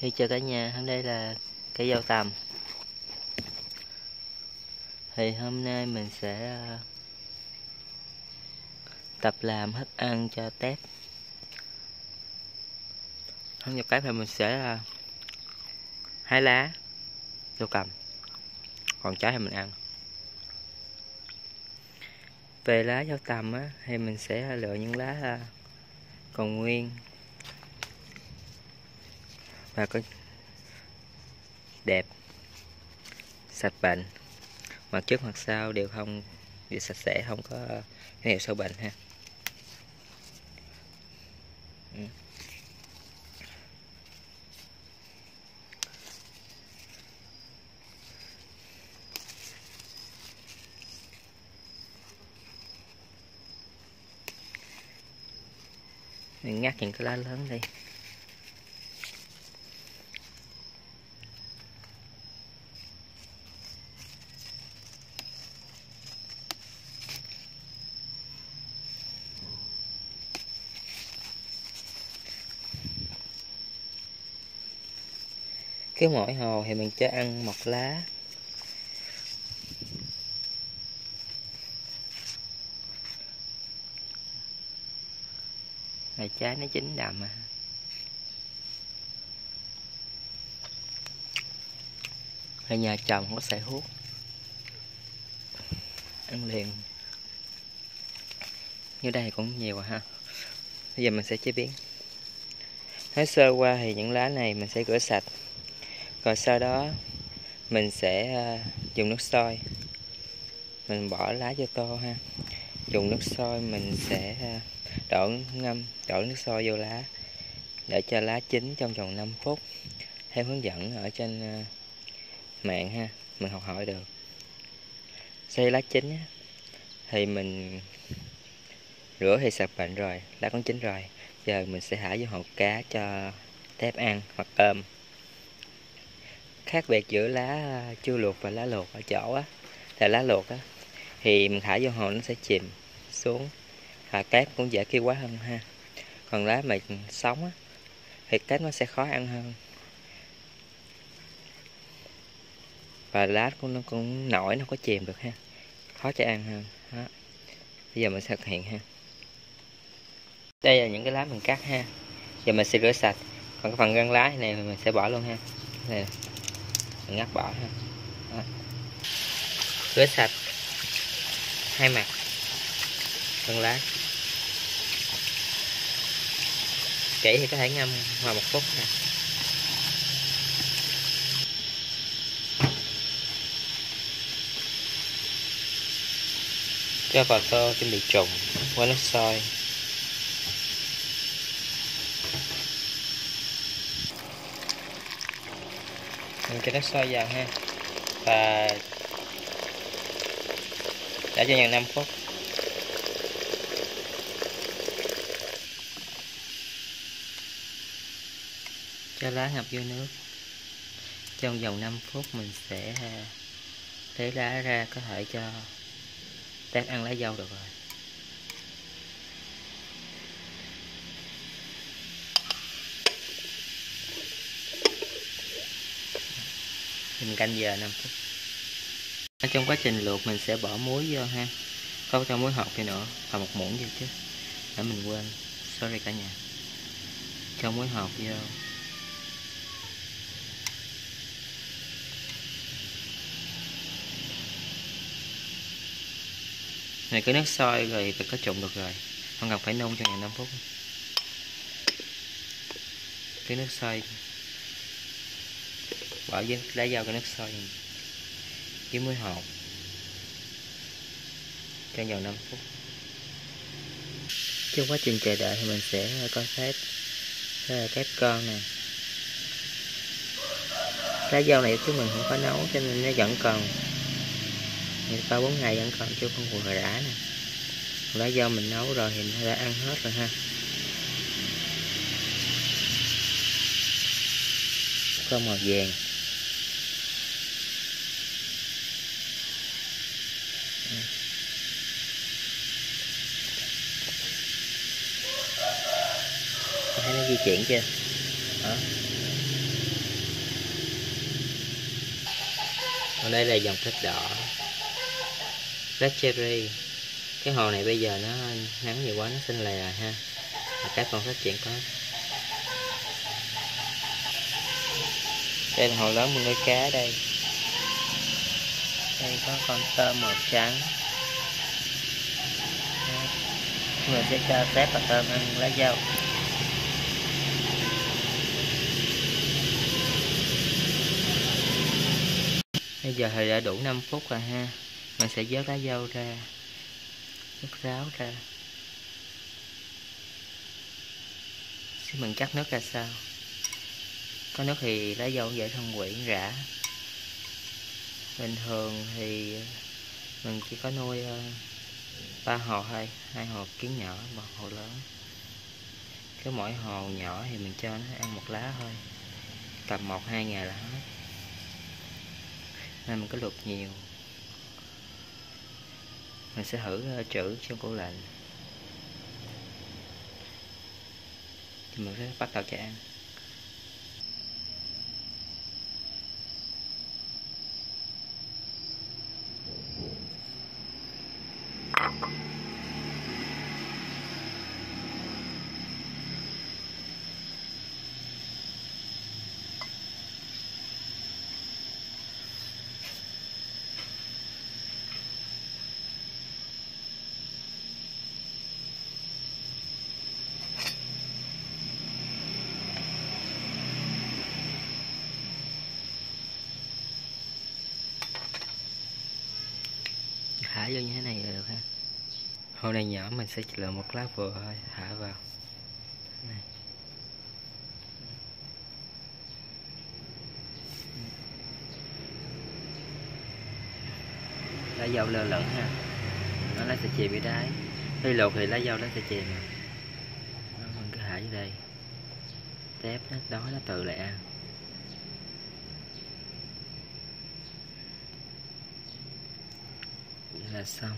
Thì chào cả nhà, hôm nay là cây dâu tầm. Thì hôm nay mình sẽ ờ, tập làm thức ăn cho tép. Hôm nhập tép thì mình sẽ ờ, hái lá dâu cầm. Còn trái thì mình ăn. Về lá dâu tầm á, thì mình sẽ lựa những lá ờ, còn nguyên và có đẹp, sạch bệnh. Mặt trước mặt sau đều không, đều sạch sẽ, không có dấu hiệu sâu bệnh ha. Ừ. Mình ngắt những cái lá lớn đi. Cứ mỗi hồ thì mình cho ăn một lá. Này, trái nó chín đậm à ở nhà chồng có xài hút. Ăn liền. Như đây cũng nhiều à ha. Bây giờ mình sẽ chế biến. Nói sơ qua thì những lá này mình sẽ rửa sạch và sau đó, mình sẽ ờ, dùng nước sôi. Mình bỏ lá vô tô ha. Dùng nước sôi mình sẽ ờ, đổ ngâm, đổ nước sôi vô lá để cho lá chín trong vòng 5 phút, theo hướng dẫn ở trên ờ, mạng ha. Mình học hỏi được. Xây lá chín thì mình rửa thì sạch bệnh rồi, lá cũng chín rồi. Giờ mình sẽ thả vô hộp cá cho tép ăn hoặc cơm khác biệt giữa lá à, chưa luộc và lá luộc ở chỗ á. Là lá luộc á, thì mình thả vô hồ nó sẽ chìm xuống và cát cũng dễ kêu quá hơn ha. Còn lá mà sống á, thì cát nó sẽ khó ăn hơn. Và lá của nó cũng nổi, nó có chìm được ha, khó cho ăn hơn, đó. bây giờ mình sẽ thực hiện ha. Đây là những cái lá mình cắt ha. Giờ mình sẽ rửa sạch. Còn cái phần gân lá này mình sẽ bỏ luôn ha. Này mình ngắt bỏ ha. Đó. rửa sạch. Hai mặt. Thân lá. Kỹ thì có thể ngâm vào một phút nè cho vào tô, chuẩn bị trùng. Qua nước sôi. Cho nó sôi vào ha. Và đã cho nhận 5 phút. Cho lá ngập vô nước. Trong vòng 5 phút mình sẽ à, lấy lá ra có thể cho tép ăn lá dâu được rồi. Mình canh giờ 5 phút. Ở trong quá trình luộc mình sẽ bỏ muối vô ha. Có cho muối hột đi nữa. Và một muỗng vô chứ. Để mình quên. Sorry cả nhà. Cho muối hột vô. Này, cái nước sôi rồi phải có trụng được rồi. Không cần phải nung cho ngày 5 phút. Cái nước sôi bỏ với lá dao cái nước sôi. Với muối hột. Cho vào 5 phút. Trong quá trình chờ đợi thì mình sẽ coi xét ờ, đây con nè. Lá dao này chứ mình không có nấu cho nên nó vẫn còn ba bốn ngày vẫn còn chưa con vừa đã nè. Lá dao mình nấu rồi thì nó đã ăn hết rồi ha. Có màu vàng. di chuyển chưa đó. còn đây là dòng thịt đỏ. Black Cherry cái hồ này bây giờ nó nắng nhiều quá, nó xinh lè ha. Và các con phát triển có. Đây là hồ lớn mình nuôi cá đây. Đây có con tôm màu trắng. Người sẽ cho phép và tôm ăn lá dâu. Bây giờ thì đã đủ 5 phút rồi ha. Mình sẽ vớt lá dâu ra. Vớt ráo ra. Xin mình cắt nước ra sao? Có nước thì lá dâu dễ phân hủy rã. Bình thường thì mình chỉ có nuôi ờ, ba hồ thôi. Hai hồ kiến nhỏ, một hồ lớn. Cứ mỗi hồ nhỏ thì mình cho nó ăn một lá thôi. Tầm một, hai ngày là hết nên mình có luộc nhiều. Mình sẽ thử ờ, chữ trữ trong tủ lệnh thì mình sẽ bắt đầu cho ăn thả vô như thế này là được ha. Hôm nay nhỏ mình sẽ lựa một lá vừa thôi thả vào. Này. Lá dâu lơ lửng ha. Nó lá sẽ chìm bị đáy khi luộc thì lá dâu à. nó sẽ chìm mà mình cứ thả dưới đây. Tép nó đói nó tự lại ăn vậy là xong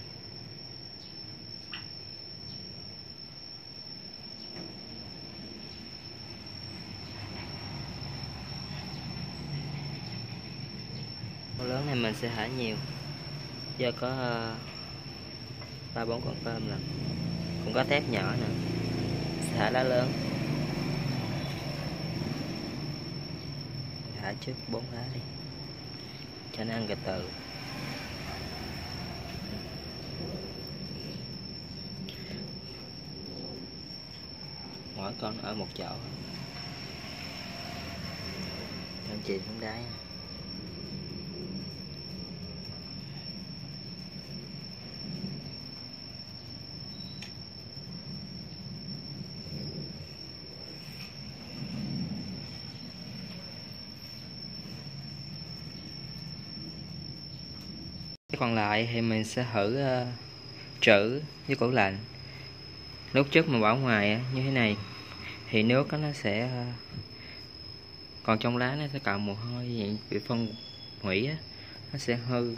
con lớn này mình sẽ thả nhiều. Do có ờ, ba bốn con tôm lần cũng có thép nhỏ nữa. Sẽ thả lá lớn. Thả trước bốn lá đi. Cho nó ăn từ từ. Mỗi con ở một chỗ cho chìm xuống đáy. Còn lại thì mình sẽ thử uh, trữ với củ lạnh lúc trước mà bỏ ngoài như thế này thì nước nó sẽ ờ, còn trong lá nó sẽ cạo mồ hôi, vậy bị phân hủy á, nó sẽ hư.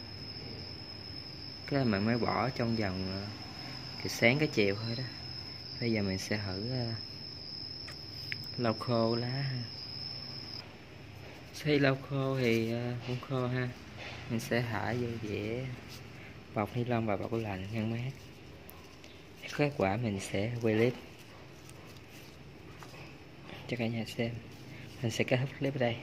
Cái là mình mới bỏ trong vòng ờ, cái sáng, cái chiều thôi đó. Bây giờ mình sẽ thử ờ, lau khô lá xây lau khô thì cũng không khô ha, mình sẽ thả vô dĩa, bọc ni lông và bọc lạnh ngăn mát. Kết quả mình sẽ quay clip cho cả nhà xem. Mình sẽ kết thúc clip ở đây.